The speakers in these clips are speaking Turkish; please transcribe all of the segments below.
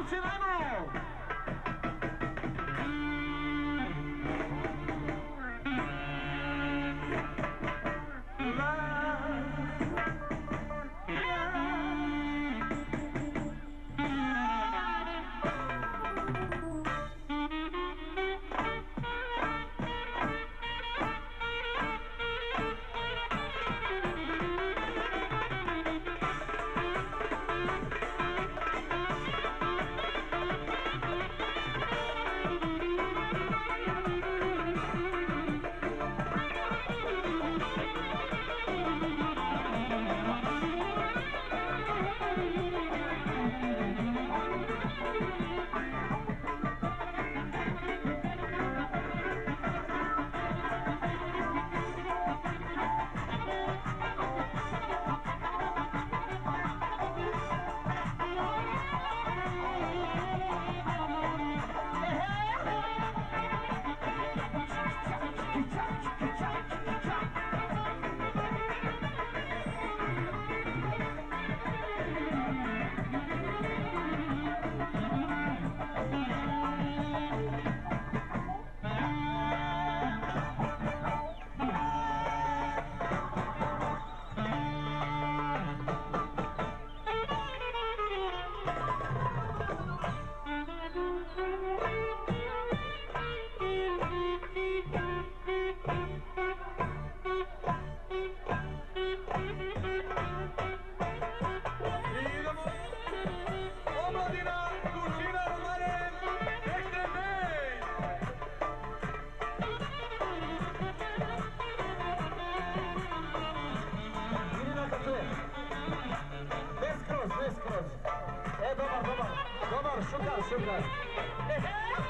no final! Hey, hey.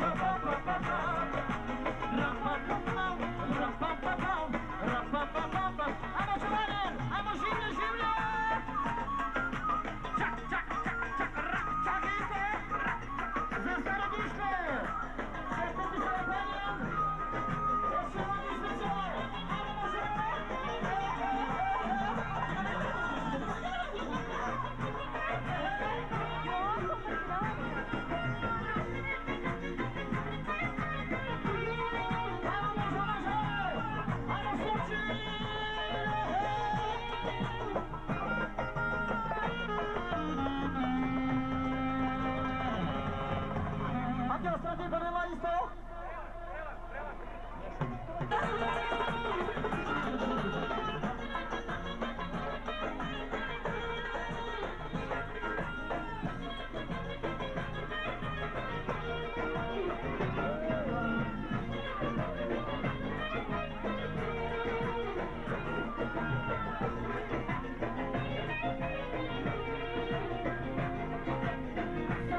ba ba ba ba ba ba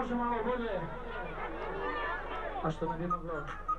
Можем его более а остановить ногу.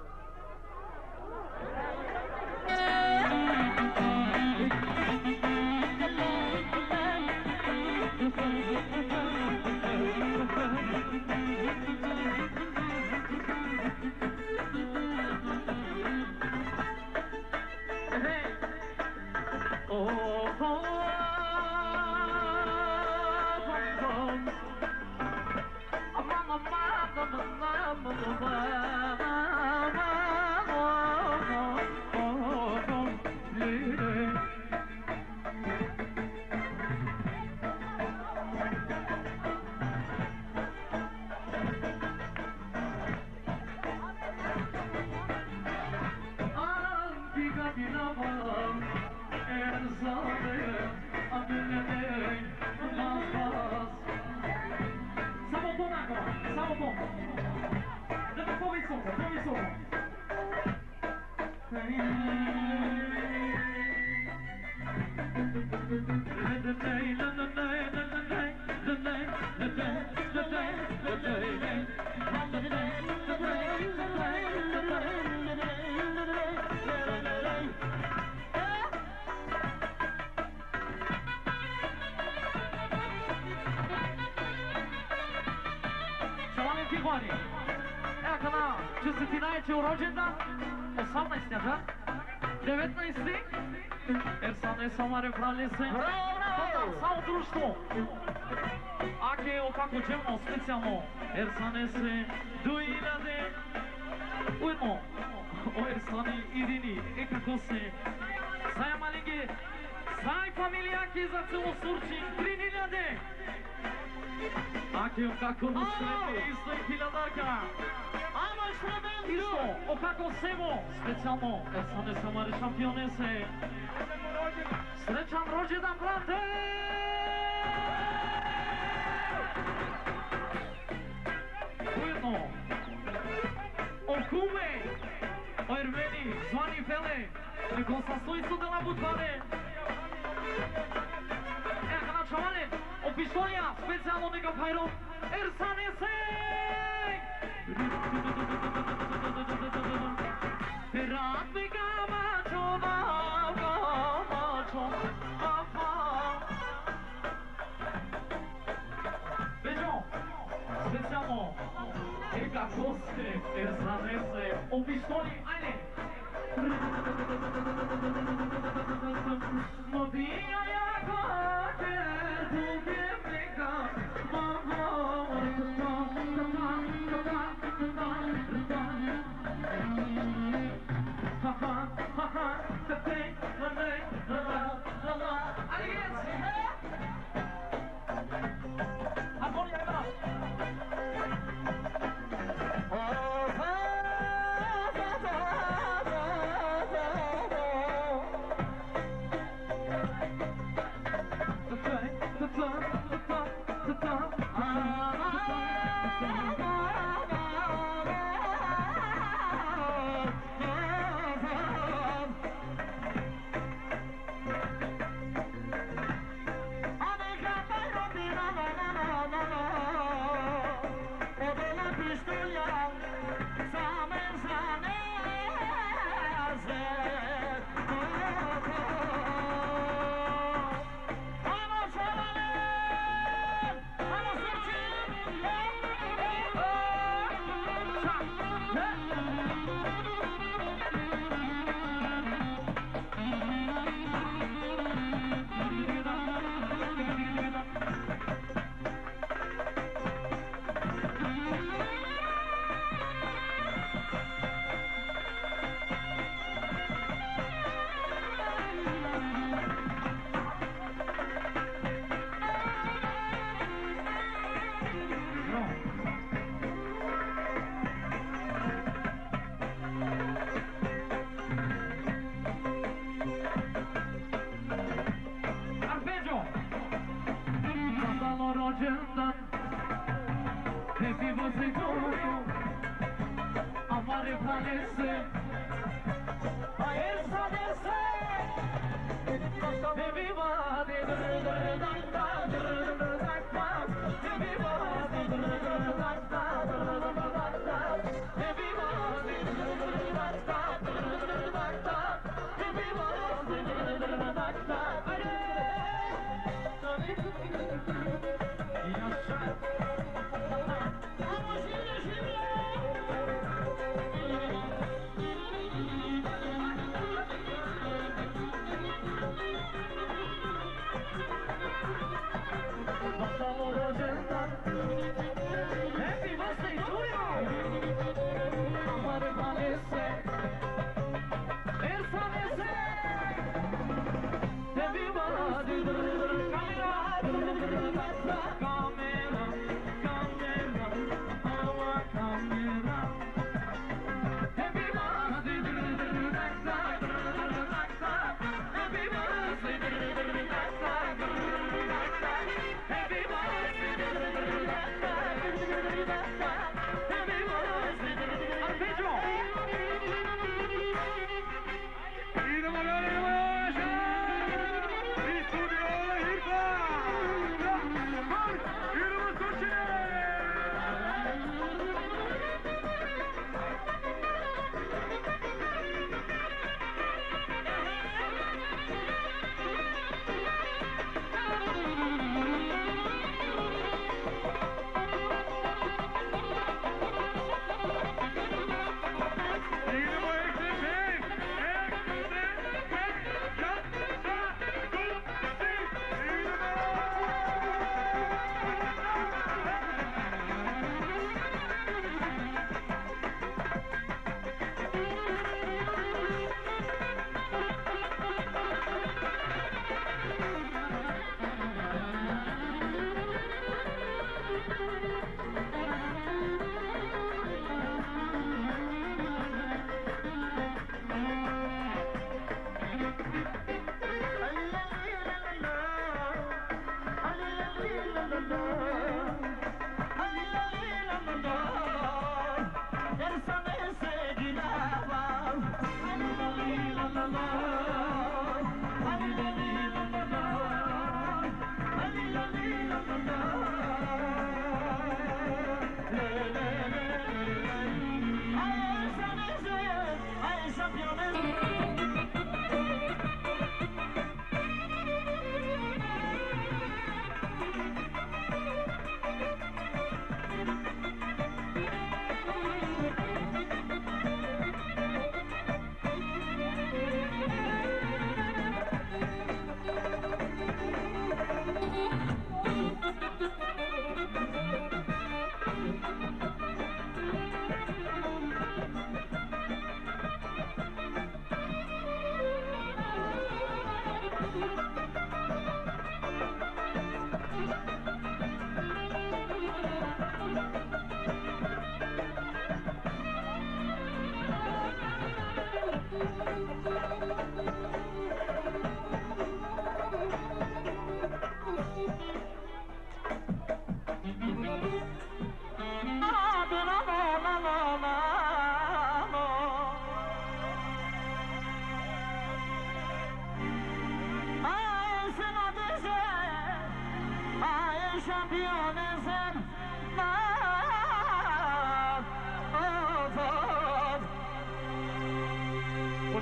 Григорий. Екана честитинајче урожен дан, 18 јата, 19 Ерсан е сама рефралесен. Браво! Само друштво! 系を各ジェンもスペツヤもエルサネスドゥイラデウエモオエルサニイリニエカコスサヤマリゲサイファミリアキザツオソルチンクリニラデアキオカコのスレディストイキラダカアマシラメンドオカコセモスペツヤもエルサネスマリシャンピオネススレチャンロジェダンブランテ Ujedno, okume, Armeni, zvani Fele, nego sa slicu da nabutane. Eha na čavane, opišlonja, specijalno nega pajrom, Ersan Esek! Perat Schussgriff ist Rassismus und ich soll ihn alle.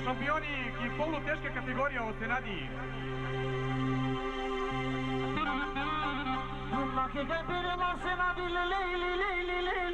шампиони и полутешка категорија од Сенадии. Македа берема Сенади леле леле леле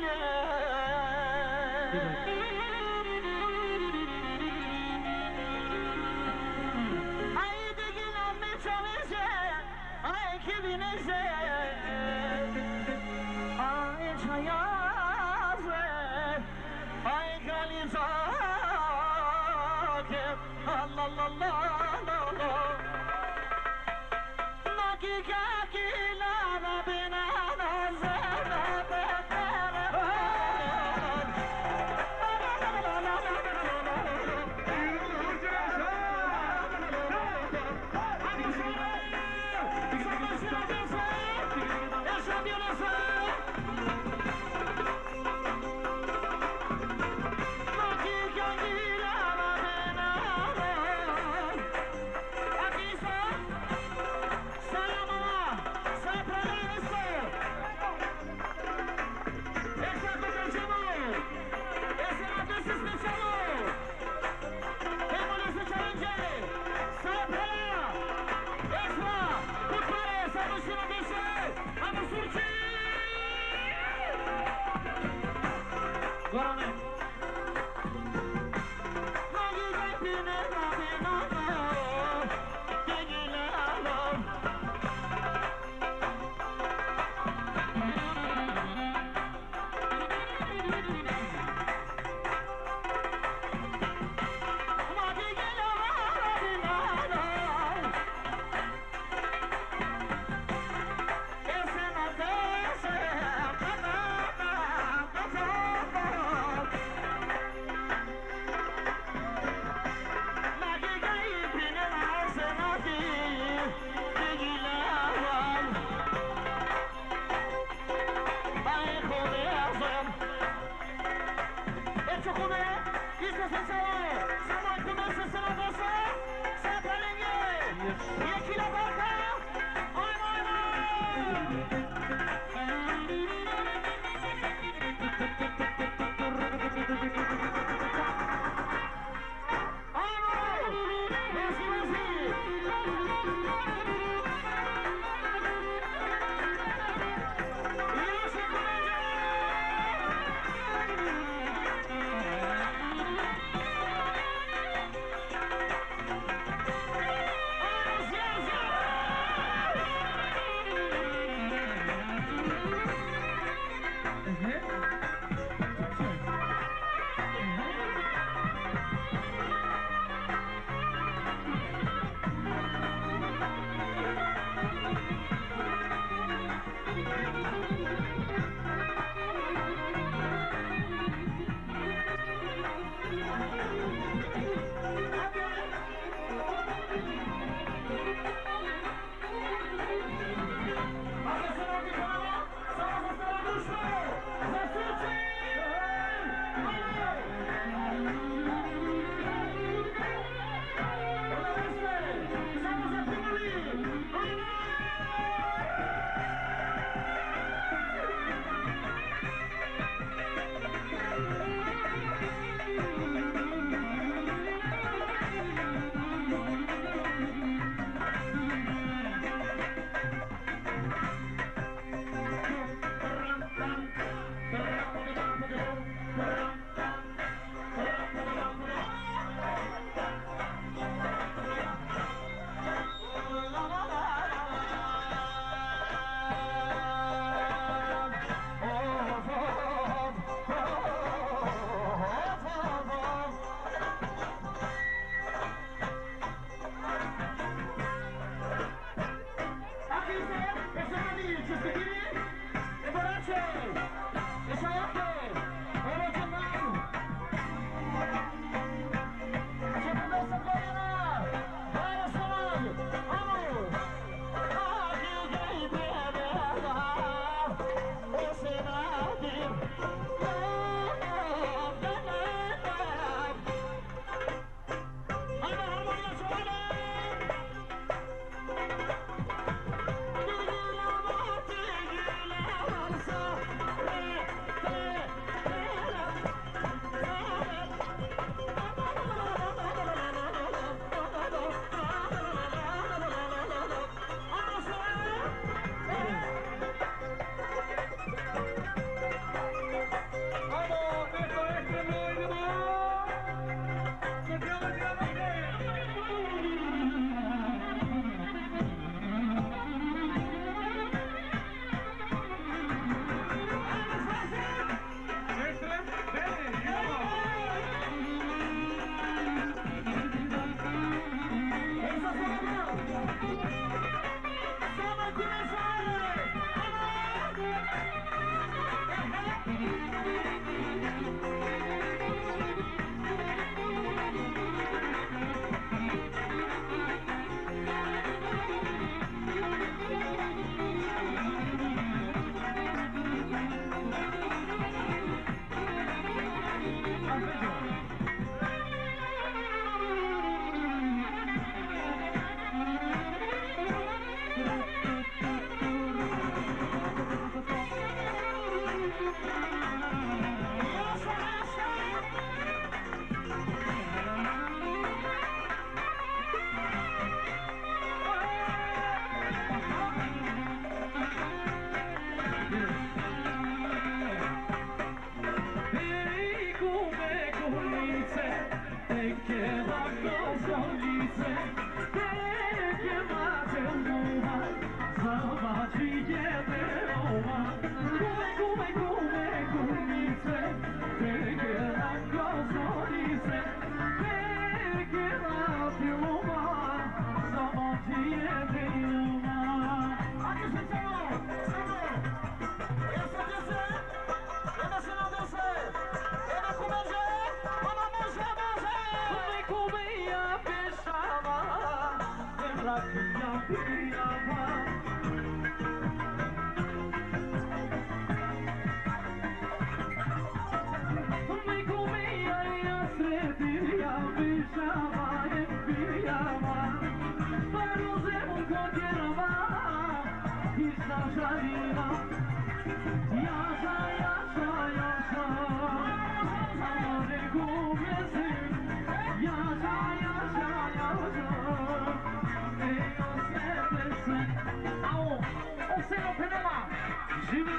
Jimmy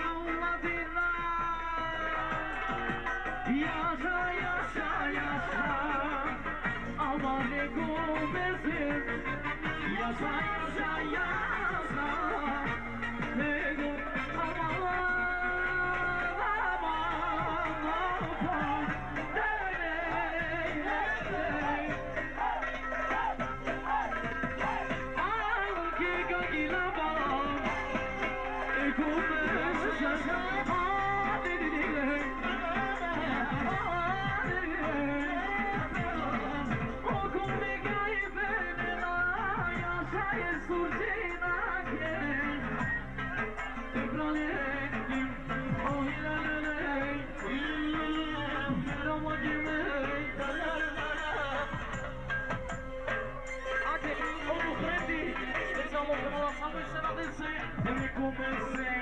Vem começar